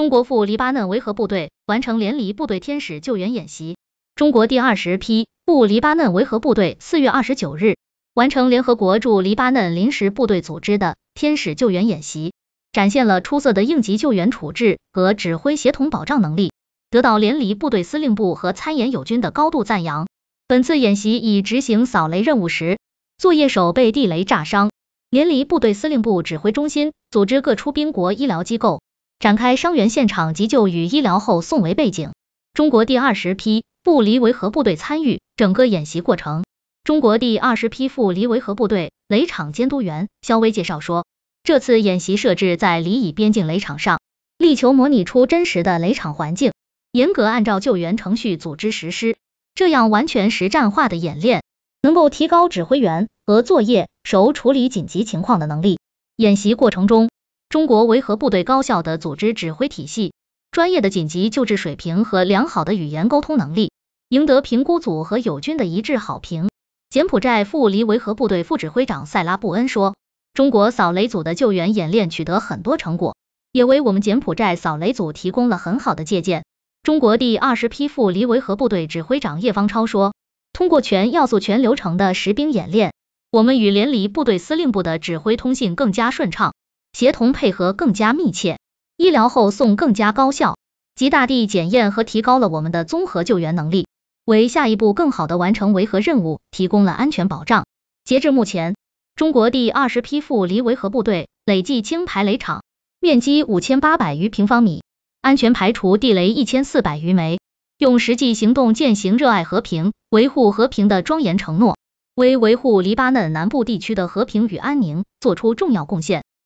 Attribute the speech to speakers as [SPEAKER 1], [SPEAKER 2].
[SPEAKER 1] 中国赴黎巴嫩维和部队完成联黎部队天使救援演习。中国第二十批赴黎巴嫩维和部队四月二十九日完成联合国驻黎巴嫩临时部队组织的天使救援演习，展现了出色的应急救援处置和指挥协同保障能力，得到联黎部队司令部和参演友军的高度赞扬。本次演习以执行扫雷任务时，作业手被地雷炸伤，联黎部队司令部指挥中心组织各出兵国医疗机构。展开伤员现场急救与医疗后送为背景，中国第二十批赴黎维和部队参与整个演习过程。中国第二十批赴黎维和部队雷场监督员肖威介绍说，这次演习设置在黎以边境雷场上，力求模拟出真实的雷场环境，严格按照救援程序组织实施，这样完全实战化的演练，能够提高指挥员和作业手处理紧急情况的能力。演习过程中。中国维和部队高效的组织指挥体系、专业的紧急救治水平和良好的语言沟通能力，赢得评估组和友军的一致好评。柬埔寨赴黎维和部队副指挥长塞拉布恩说：“中国扫雷组的救援演练取得很多成果，也为我们柬埔寨扫雷组提供了很好的借鉴。”中国第二十批赴黎维和部队指挥长叶方超说：“通过全要素全流程的实兵演练，我们与联黎部队司令部的指挥通信更加顺畅。”协同配合更加密切，医疗后送更加高效，极大地检验和提高了我们的综合救援能力，为下一步更好的完成维和任务提供了安全保障。截至目前，中国第二十批赴黎维和部队累计清排雷场面积五千八百余平方米，安全排除地雷一千四百余枚，用实际行动践行热爱和平、维护和平的庄严承诺，为维护黎巴嫩南部地区的和平与安宁做出重要贡献。